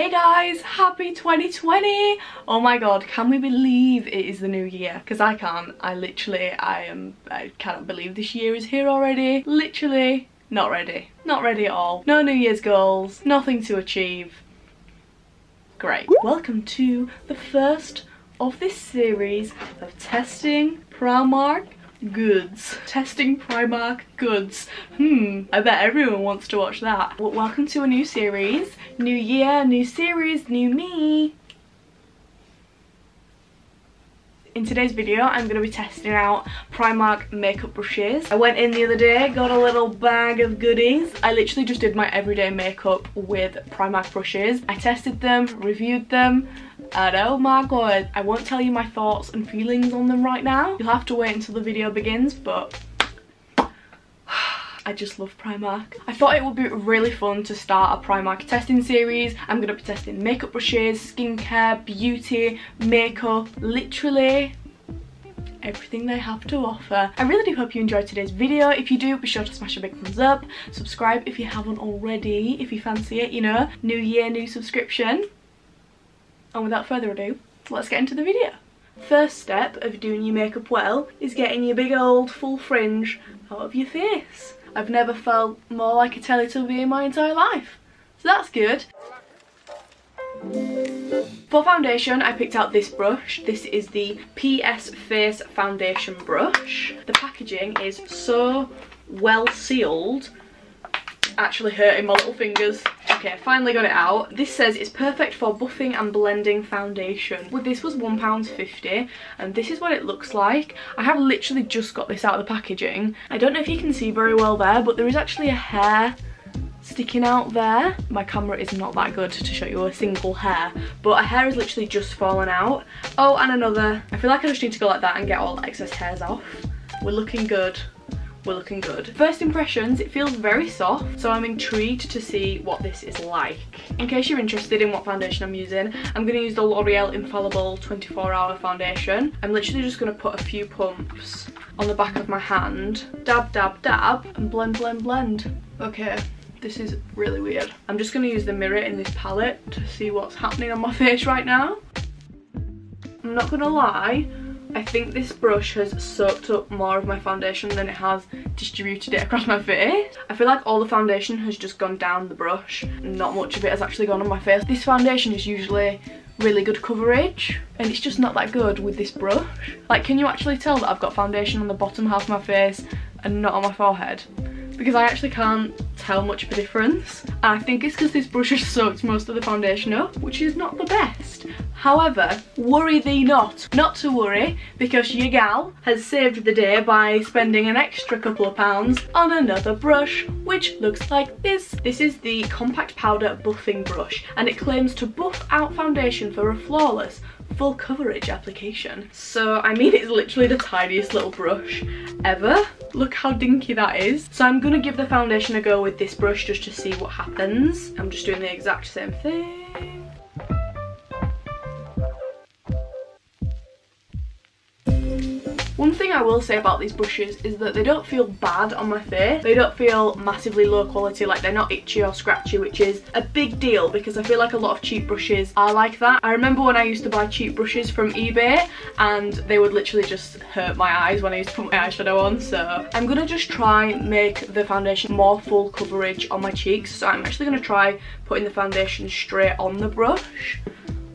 Hey guys, happy 2020! Oh my god, can we believe it is the new year? Because I can't. I literally, I am, I cannot believe this year is here already. Literally, not ready. Not ready at all. No New Year's goals, nothing to achieve. Great. Welcome to the first of this series of testing Primark goods. Testing Primark goods. Hmm, I bet everyone wants to watch that. Well, welcome to a new series. New year, new series, new me. In today's video, I'm going to be testing out Primark makeup brushes. I went in the other day, got a little bag of goodies. I literally just did my everyday makeup with Primark brushes. I tested them, reviewed them, oh my god, I won't tell you my thoughts and feelings on them right now. You'll have to wait until the video begins, but I just love Primark. I thought it would be really fun to start a Primark testing series. I'm going to be testing makeup brushes, skincare, beauty, makeup, literally everything they have to offer. I really do hope you enjoyed today's video. If you do, be sure to smash a big thumbs up. Subscribe if you haven't already, if you fancy it, you know. New year, new subscription. And without further ado, let's get into the video. First step of doing your makeup well is getting your big old full fringe out of your face. I've never felt more like a Teletubby in my entire life. So that's good. For foundation, I picked out this brush. This is the PS Face Foundation Brush. The packaging is so well sealed actually hurting my little fingers. Okay, finally got it out. This says it's perfect for buffing and blending foundation. Well, this was £1.50 and this is what it looks like. I have literally just got this out of the packaging. I don't know if you can see very well there, but there is actually a hair sticking out there. My camera is not that good to show you a single hair, but a hair is literally just fallen out. Oh, and another. I feel like I just need to go like that and get all the excess hairs off. We're looking good we're looking good. First impressions, it feels very soft, so I'm intrigued to see what this is like. In case you're interested in what foundation I'm using, I'm going to use the L'Oreal Infallible 24 Hour Foundation. I'm literally just going to put a few pumps on the back of my hand, dab, dab, dab, and blend, blend, blend. Okay, this is really weird. I'm just going to use the mirror in this palette to see what's happening on my face right now. I'm not going to lie, I think this brush has soaked up more of my foundation than it has distributed it across my face. I feel like all the foundation has just gone down the brush not much of it has actually gone on my face. This foundation is usually really good coverage and it's just not that good with this brush. Like can you actually tell that I've got foundation on the bottom half of my face and not on my forehead? Because I actually can't tell much of a difference. And I think it's because this brush has soaked most of the foundation up, which is not the best. However, worry thee not. Not to worry, because your gal has saved the day by spending an extra couple of pounds on another brush, which looks like this. This is the Compact Powder Buffing Brush, and it claims to buff out foundation for a flawless, full coverage application. So, I mean, it's literally the tiniest little brush ever. Look how dinky that is. So I'm gonna give the foundation a go with this brush just to see what happens. I'm just doing the exact same thing. One thing I will say about these brushes is that they don't feel bad on my face. They don't feel massively low quality, like they're not itchy or scratchy, which is a big deal because I feel like a lot of cheap brushes are like that. I remember when I used to buy cheap brushes from eBay and they would literally just hurt my eyes when I used to put my eyeshadow on. So I'm gonna just try make the foundation more full coverage on my cheeks. So I'm actually gonna try putting the foundation straight on the brush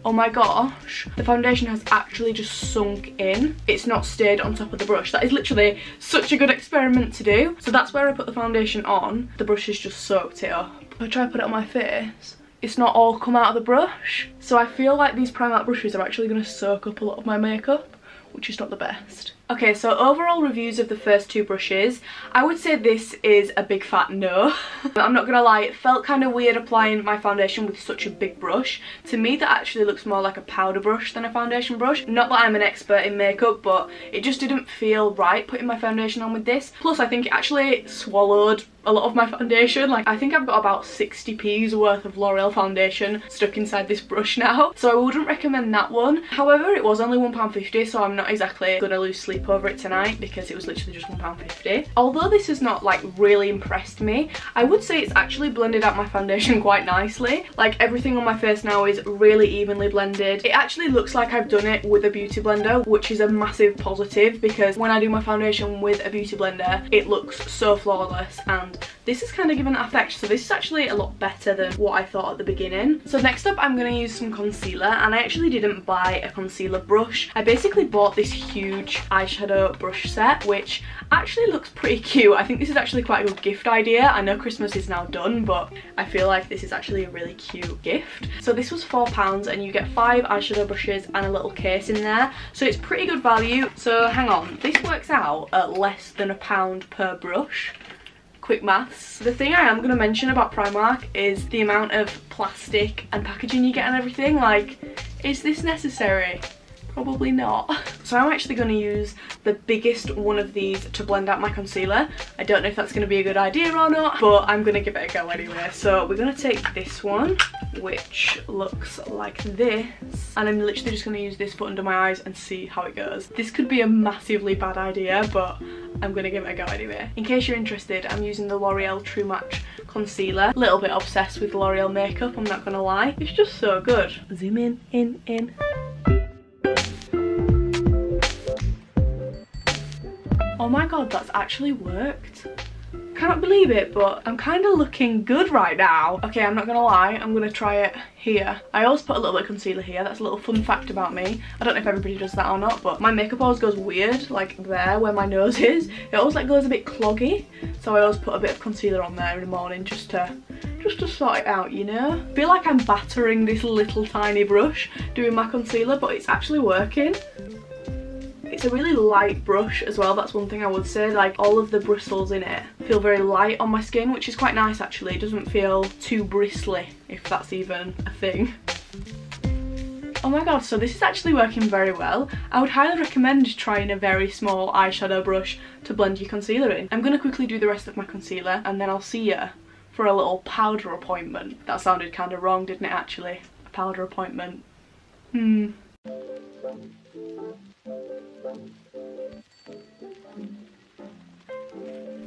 oh my gosh, the foundation has actually just sunk in. It's not stayed on top of the brush. That is literally such a good experiment to do. So that's where I put the foundation on. The brush has just soaked it up. I try to put it on my face, it's not all come out of the brush. So I feel like these Primark brushes are actually going to soak up a lot of my makeup, which is not the best. Okay, so overall reviews of the first two brushes, I would say this is a big fat no. I'm not gonna lie, it felt kind of weird applying my foundation with such a big brush. To me, that actually looks more like a powder brush than a foundation brush. Not that I'm an expert in makeup, but it just didn't feel right putting my foundation on with this. Plus, I think it actually swallowed a lot of my foundation. Like I think I've got about 60p's worth of L'Oreal foundation stuck inside this brush now. So I wouldn't recommend that one. However, it was only £1.50 so I'm not exactly gonna lose sleep over it tonight because it was literally just £1.50. Although this has not like really impressed me, I would say it's actually blended out my foundation quite nicely. Like everything on my face now is really evenly blended. It actually looks like I've done it with a beauty blender, which is a massive positive because when I do my foundation with a beauty blender, it looks so flawless and this is kind of given that effect. So this is actually a lot better than what I thought at the beginning. So next up, I'm going to use some concealer and I actually didn't buy a concealer brush. I basically bought this huge eyeshadow brush set, which actually looks pretty cute. I think this is actually quite a good gift idea. I know Christmas is now done, but I feel like this is actually a really cute gift. So this was £4 and you get five eyeshadow brushes and a little case in there. So it's pretty good value. So hang on, this works out at less than a pound per brush quick maths. The thing I am going to mention about Primark is the amount of plastic and packaging you get and everything. Like, is this necessary? Probably not. So I'm actually going to use the biggest one of these to blend out my concealer. I don't know if that's going to be a good idea or not, but I'm going to give it a go anyway. So we're going to take this one, which looks like this. And I'm literally just going to use this put under my eyes and see how it goes. This could be a massively bad idea, but I'm going to give it a go anyway. In case you're interested, I'm using the L'Oreal True Match concealer. Little bit obsessed with L'Oreal makeup, I'm not going to lie. It's just so good. Zoom in, in, in. Oh my god, that's actually worked. Cannot believe it, but I'm kind of looking good right now. Okay, I'm not gonna lie, I'm gonna try it here. I always put a little bit of concealer here. That's a little fun fact about me. I don't know if everybody does that or not, but my makeup always goes weird, like there where my nose is. It always like goes a bit cloggy, so I always put a bit of concealer on there in the morning just to just to sort it out, you know? I feel like I'm battering this little tiny brush doing my concealer, but it's actually working. It's a really light brush as well, that's one thing I would say. Like all of the bristles in it feel very light on my skin, which is quite nice actually. It doesn't feel too bristly, if that's even a thing. Oh my god, so this is actually working very well. I would highly recommend trying a very small eyeshadow brush to blend your concealer in. I'm going to quickly do the rest of my concealer and then I'll see you for a little powder appointment. That sounded kind of wrong, didn't it actually? A powder appointment. Hmm.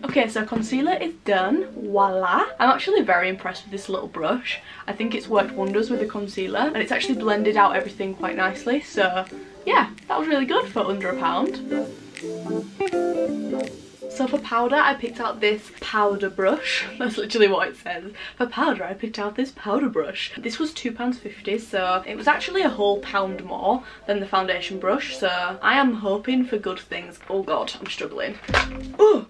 Okay, so concealer is done. Voila. I'm actually very impressed with this little brush. I think it's worked wonders with the concealer and it's actually blended out everything quite nicely. So yeah, that was really good for under a pound. So for powder, I picked out this powder brush. That's literally what it says. For powder, I picked out this powder brush. This was £2.50, so it was actually a whole pound more than the foundation brush. So I am hoping for good things. Oh God, I'm struggling. Oh!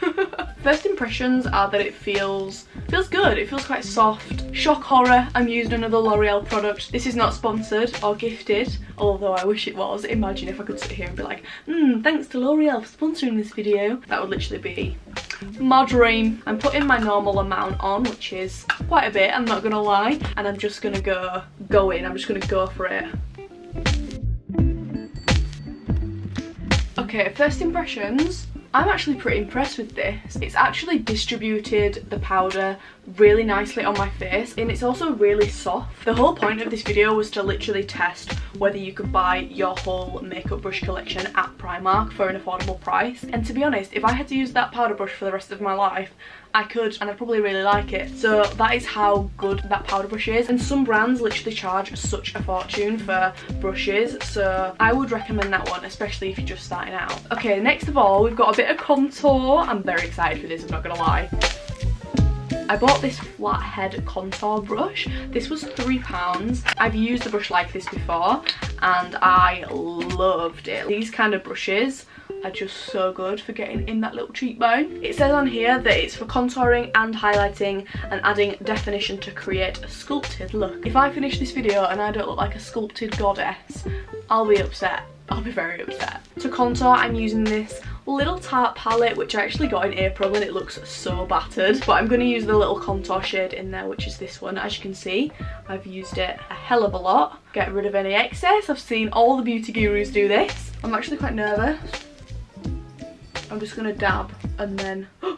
First impressions are that it feels feels good. It feels quite soft. Shock horror, I'm using another L'Oreal product. This is not sponsored or gifted, although I wish it was. Imagine if I could sit here and be like, hmm, thanks to L'Oreal for sponsoring this video. That would literally be my dream. I'm putting my normal amount on, which is quite a bit, I'm not gonna lie. And I'm just gonna go, go in, I'm just gonna go for it. Okay, first impressions. I'm actually pretty impressed with this. It's actually distributed the powder really nicely on my face and it's also really soft. The whole point of this video was to literally test whether you could buy your whole makeup brush collection at Primark for an affordable price. And to be honest, if I had to use that powder brush for the rest of my life, I could and I'd probably really like it. So that is how good that powder brush is. And some brands literally charge such a fortune for brushes. So I would recommend that one, especially if you're just starting out. Okay, next of all, we've got a bit of contour. I'm very excited for this, I'm not gonna lie. I bought this flathead contour brush. This was £3. I've used a brush like this before and I loved it. These kind of brushes are just so good for getting in that little cheekbone. It says on here that it's for contouring and highlighting and adding definition to create a sculpted look. If I finish this video and I don't look like a sculpted goddess, I'll be upset. I'll be very upset. To contour, I'm using this little Tarte palette, which I actually got in April and it looks so battered. But I'm going to use the little contour shade in there, which is this one. As you can see, I've used it a hell of a lot. Get rid of any excess. I've seen all the beauty gurus do this. I'm actually quite nervous. I'm just going to dab and then...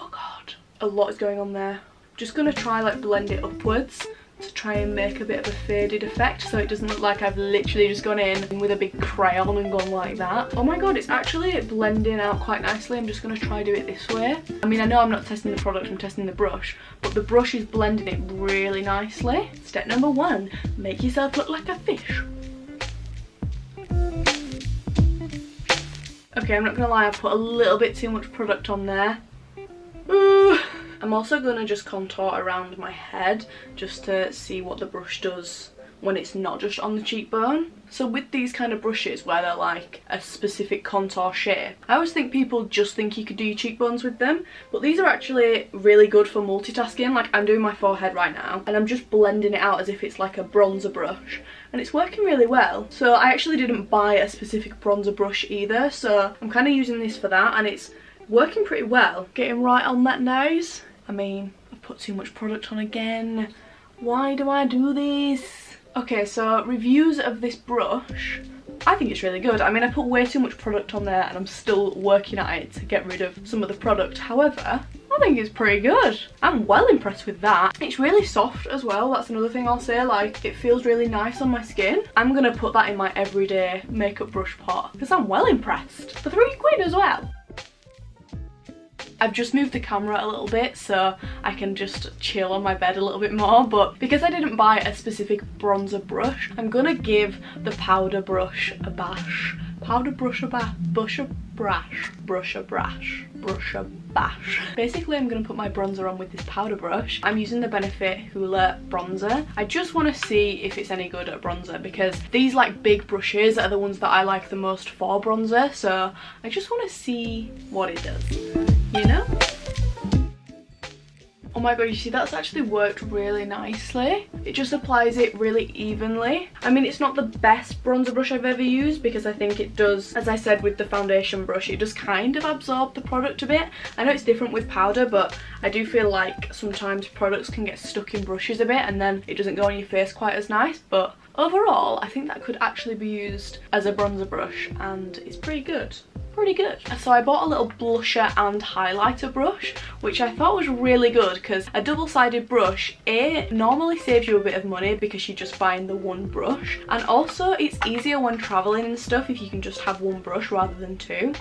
Oh god, a lot is going on there. Just gonna try like blend it upwards to try and make a bit of a faded effect so it doesn't look like I've literally just gone in with a big crayon and gone like that. Oh my god, it's actually blending out quite nicely. I'm just going to try do it this way. I mean, I know I'm not testing the product, I'm testing the brush, but the brush is blending it really nicely. Step number one, make yourself look like a fish. Okay, I'm not to lie, I put a little bit too much product on there. Ooh. I'm also to just contour around my head just to see what the brush does when it's not just on the cheekbone. So with these kind of brushes where they're like a specific contour shape, I always think people just think you could do your cheekbones with them, but these are actually really good for multitasking. Like I'm doing my forehead right now and I'm just blending it out as if it's like a bronzer brush and it's working really well. So I actually didn't buy a specific bronzer brush either, so I'm kind of using this for that and it's working pretty well. Getting right on that nose. I mean, I've put too much product on again. Why do I do this? Okay, so reviews of this brush. I think it's really good. I mean, I put way too much product on there and I'm still working at it to get rid of some of the product. However, I think it's pretty good. I'm well impressed with that. It's really soft as well. That's another thing I'll say. Like, it feels really nice on my skin. I'm going to put that in my everyday makeup brush pot because I'm well impressed. For three quid as well. I've just moved the camera a little bit so I can just chill on my bed a little bit more but because I didn't buy a specific bronzer brush I'm gonna give the powder brush a bash powder brush a bash brush a brush brush a brush brush a bash. Basically i'm gonna put my bronzer on with this powder brush. I'm using the benefit hoola bronzer. I just want to see if it's any good at bronzer because these like big brushes are the ones that i like the most for bronzer. So i just want to see what it does you know? Oh my god, you see that's actually worked really nicely. It just applies it really evenly. I mean, it's not the best bronzer brush I've ever used because I think it does, as I said with the foundation brush, it does kind of absorb the product a bit. I know it's different with powder, but I do feel like sometimes products can get stuck in brushes a bit and then it doesn't go on your face quite as nice, but overall, I think that could actually be used as a bronzer brush and it's pretty good pretty good. So I bought a little blusher and highlighter brush, which I thought was really good because a double-sided brush, A, normally saves you a bit of money because you're just buying the one brush. And also it's easier when traveling and stuff if you can just have one brush rather than two.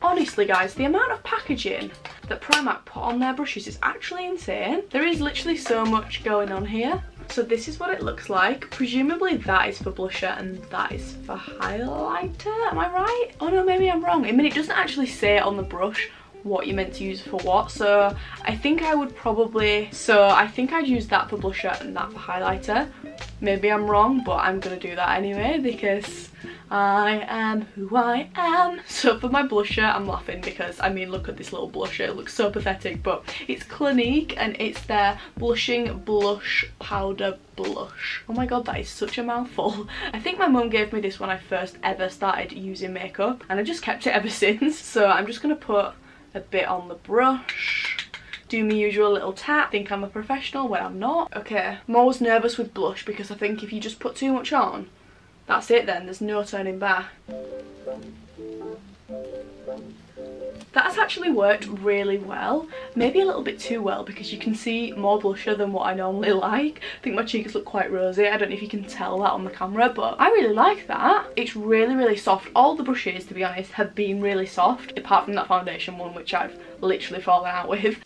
Honestly guys, the amount of packaging that Primark put on their brushes is actually insane. There is literally so much going on here. So this is what it looks like. Presumably that is for blusher and that is for highlighter. Am I right? Oh no, maybe I'm wrong. I mean, it doesn't actually say on the brush what you're meant to use for what so I think I would probably so I think I'd use that for blusher and that for highlighter maybe I'm wrong but I'm gonna do that anyway because I am who I am. So for my blusher, I'm laughing because, I mean, look at this little blusher. It looks so pathetic, but it's Clinique and it's their Blushing Blush Powder Blush. Oh my god, that is such a mouthful. I think my mum gave me this when I first ever started using makeup and I just kept it ever since. So I'm just to put a bit on the brush do my usual little tap, think I'm a professional when I'm not. Okay, I'm always nervous with blush because I think if you just put too much on, that's it then, there's no turning back. That has actually worked really well, maybe a little bit too well because you can see more blusher than what I normally like. I think my cheeks look quite rosy, I don't know if you can tell that on the camera but I really like that. It's really really soft, all the brushes to be honest have been really soft apart from that foundation one which I've literally fallen out with.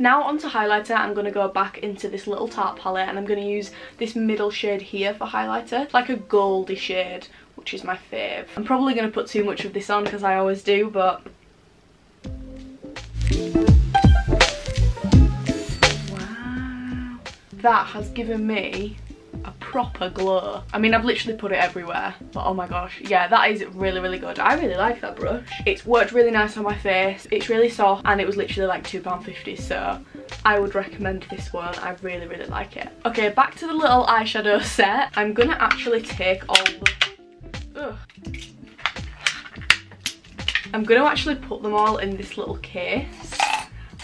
Now onto highlighter, I'm going to go back into this little Tarte palette and I'm going to use this middle shade here for highlighter. It's like a goldy shade, which is my fave. I'm probably going to put too much of this on because I always do, but... Wow. That has given me a proper glow. I mean, I've literally put it everywhere, but oh my gosh. Yeah, that is really, really good. I really like that brush. It's worked really nice on my face. It's really soft and it was literally like £2.50, so I would recommend this one. I really, really like it. Okay, back to the little eyeshadow set. I'm gonna actually take all the... Ugh. I'm going to actually put them all in this little case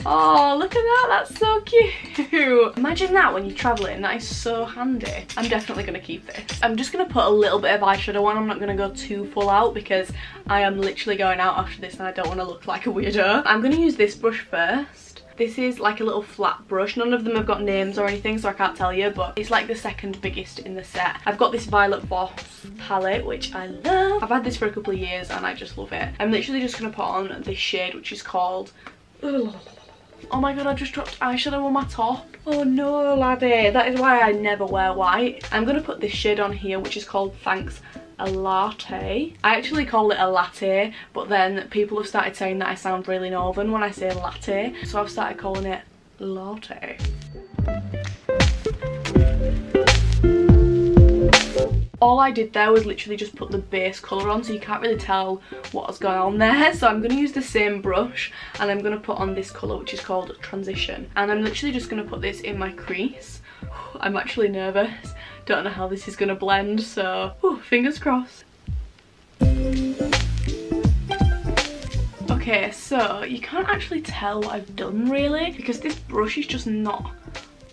Oh, look at that. That's so cute. Imagine that when you're traveling. That is so handy. I'm definitely going to keep this. I'm just going to put a little bit of eyeshadow on. I'm not going to go too full out because I am literally going out after this and I don't want to look like a weirdo. I'm going to use this brush first. This is like a little flat brush. None of them have got names or anything, so I can't tell you, but it's like the second biggest in the set. I've got this Violet Voss palette, which I love. I've had this for a couple of years and I just love it. I'm literally just going to put on this shade, which is called... Oh my god, I just dropped eyeshadow on my top. Oh no, laddie. That is why I never wear white. I'm going to put this shade on here, which is called Thanks a latte. I actually call it a latte, but then people have started saying that I sound really northern when I say latte, so I've started calling it latte. All I did there was literally just put the base colour on so you can't really tell what going on there. So I'm going to use the same brush and I'm going to put on this colour which is called Transition. And I'm literally just going to put this in my crease. I'm actually nervous. Don't know how this is going to blend so whew, fingers crossed. Okay so you can't actually tell what I've done really because this brush is just not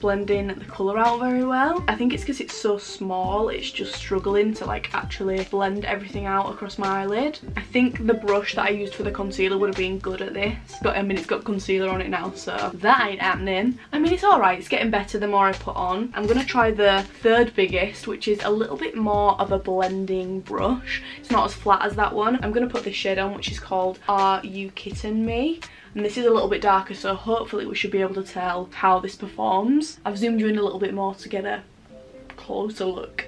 blending the colour out very well. I think it's because it's so small, it's just struggling to like actually blend everything out across my eyelid. I think the brush that I used for the concealer would have been good at this. But I mean, it's got concealer on it now, so that ain't happening. I mean, it's alright, it's getting better the more I put on. I'm going to try the third biggest, which is a little bit more of a blending brush. It's not as flat as that one. I'm going to put this shade on, which is called Are You Kitten Me? And this is a little bit darker so hopefully we should be able to tell how this performs. I've zoomed you in a little bit more to get a closer look.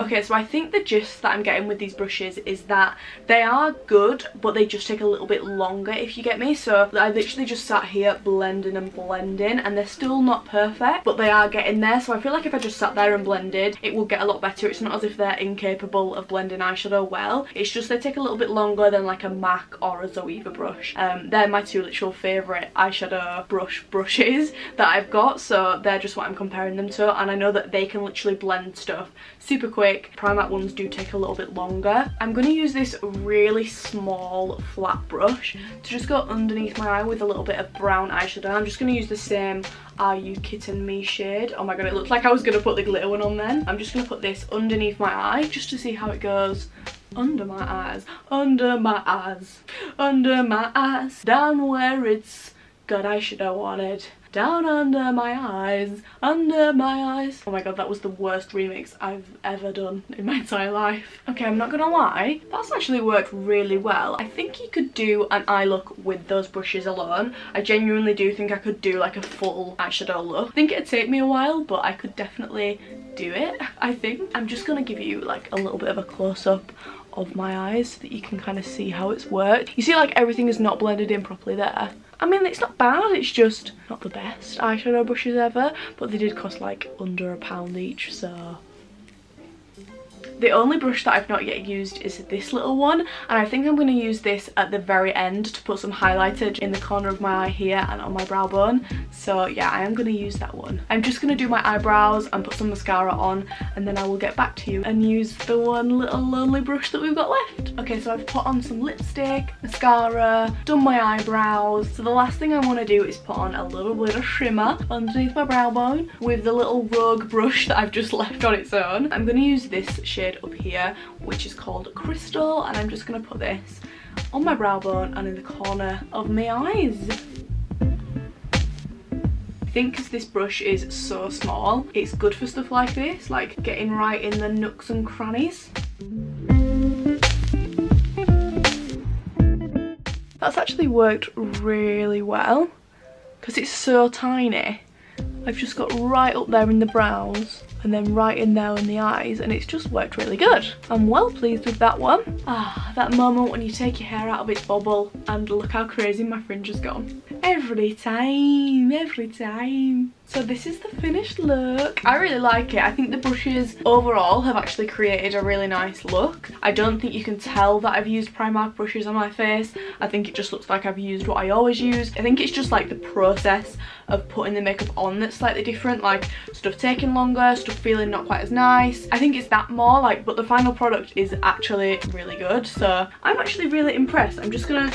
Okay, so I think the gist that I'm getting with these brushes is that they are good, but they just take a little bit longer, if you get me. So I literally just sat here blending and blending, and they're still not perfect, but they are getting there. So I feel like if I just sat there and blended, it will get a lot better. It's not as if they're incapable of blending eyeshadow well. It's just they take a little bit longer than like a MAC or a Zoeva brush. Um, they're my two literal favourite eyeshadow brush brushes that I've got, so they're just what I'm comparing them to, and I know that they can literally blend stuff super quick. Primark ones do take a little bit longer. I'm going to use this really small flat brush to just go underneath my eye with a little bit of brown eyeshadow. I'm just going to use the same Are You Kitten Me shade. Oh my god, it looks like I was going to put the glitter one on then. I'm just going to put this underneath my eye just to see how it goes under my eyes, under my eyes, under my eyes, down where it's got eyeshadow on it down under my eyes, under my eyes. Oh my god, that was the worst remix I've ever done in my entire life. Okay, I'm not gonna lie, that's actually worked really well. I think you could do an eye look with those brushes alone. I genuinely do think I could do like a full eyeshadow look. I think it'd take me a while, but I could definitely do it, I think. I'm just gonna give you like a little bit of a close-up of my eyes so that you can kind of see how it's worked. You see like everything is not blended in properly there. I mean, it's not bad, it's just not the best eyeshadow brushes ever, but they did cost like under a pound each, so the only brush that I've not yet used is this little one and I think I'm going to use this at the very end to put some highlighter in the corner of my eye here and on my brow bone. So yeah, I am going to use that one. I'm just going to do my eyebrows and put some mascara on and then I will get back to you and use the one little lonely brush that we've got left. Okay, so I've put on some lipstick, mascara, done my eyebrows. So the last thing I want to do is put on a little bit of shimmer underneath my brow bone with the little Rogue brush that I've just left on its own. I'm going to use this shade shade up here which is called Crystal and I'm just going to put this on my brow bone and in the corner of my eyes. I think because this brush is so small, it's good for stuff like this, like getting right in the nooks and crannies. That's actually worked really well because it's so tiny. I've just got right up there in the brows and then right in there in the eyes and it's just worked really good. I'm well pleased with that one. Ah, that moment when you take your hair out of its bubble and look how crazy my fringe has gone. Every time, every time. So this is the finished look. I really like it. I think the brushes overall have actually created a really nice look. I don't think you can tell that I've used Primark brushes on my face. I think it just looks like I've used what I always use. I think it's just like the process of putting the makeup on that's slightly different. Like stuff taking longer, stuff feeling not quite as nice. I think it's that more like, but the final product is actually really good. So I'm actually really impressed. I'm just gonna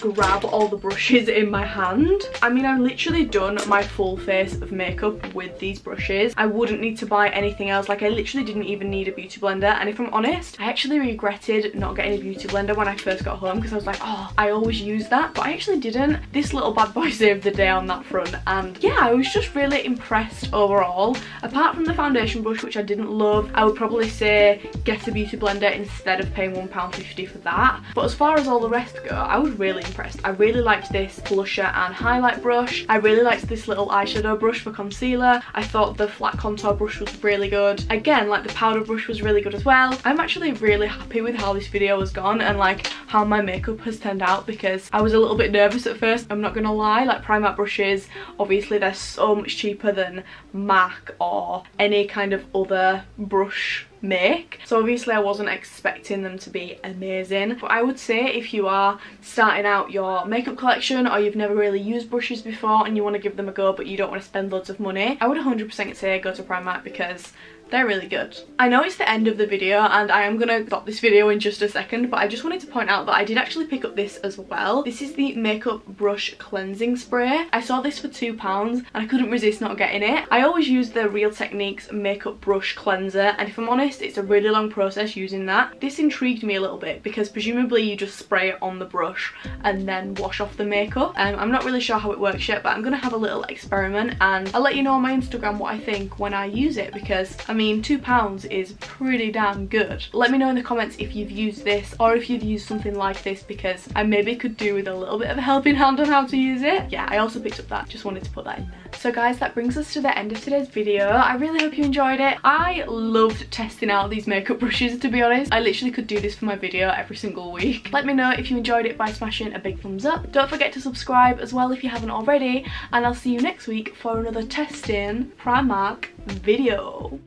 grab all the brushes in my hand. I mean, I've literally done my full face of makeup with these brushes. I wouldn't need to buy anything else. Like I literally didn't even need a beauty blender. And if I'm honest, I actually regretted not getting a beauty blender when I first got home because I was like, oh, I always use that. But I actually didn't. This little bad boy saved the day on that front. And yeah, I was just really impressed overall. Apart from the foundation brush, which I didn't love, I would probably say get a beauty blender instead of paying £1.50 for that. But as far as all the rest go, I was really impressed. I really liked this blusher and highlight brush. I really liked this little eyeshadow brush for concealer. I thought the flat contour brush was really good. Again, like the powder brush was really good as well. I'm actually really happy with how this video has gone and like how my makeup has turned out because I was a little bit nervous at first, I'm not gonna lie. Like Primark brushes, obviously they're so much cheaper than MAC or any kind of other brush make. So obviously I wasn't expecting them to be amazing. But I would say if you are starting out your makeup collection or you've never really used brushes before and you want to give them a go but you don't want to spend loads of money I would 100% say go to Primark because they're really good. I know it's the end of the video and I am gonna stop this video in just a second but I just wanted to point out that I did actually pick up this as well. This is the Makeup Brush Cleansing Spray. I saw this for £2 and I couldn't resist not getting it. I always use the Real Techniques Makeup Brush Cleanser and if I'm honest it's a really long process using that. This intrigued me a little bit because presumably you just spray it on the brush and then wash off the makeup. Um, I'm not really sure how it works yet but I'm gonna have a little experiment and I'll let you know on my Instagram what I think when I use it because I mean mean, £2 is pretty damn good. Let me know in the comments if you've used this or if you've used something like this because I maybe could do with a little bit of a helping hand on how to use it. Yeah, I also picked up that. Just wanted to put that in there. So guys, that brings us to the end of today's video. I really hope you enjoyed it. I loved testing out these makeup brushes, to be honest. I literally could do this for my video every single week. Let me know if you enjoyed it by smashing a big thumbs up. Don't forget to subscribe as well if you haven't already. And I'll see you next week for another testing Primark video.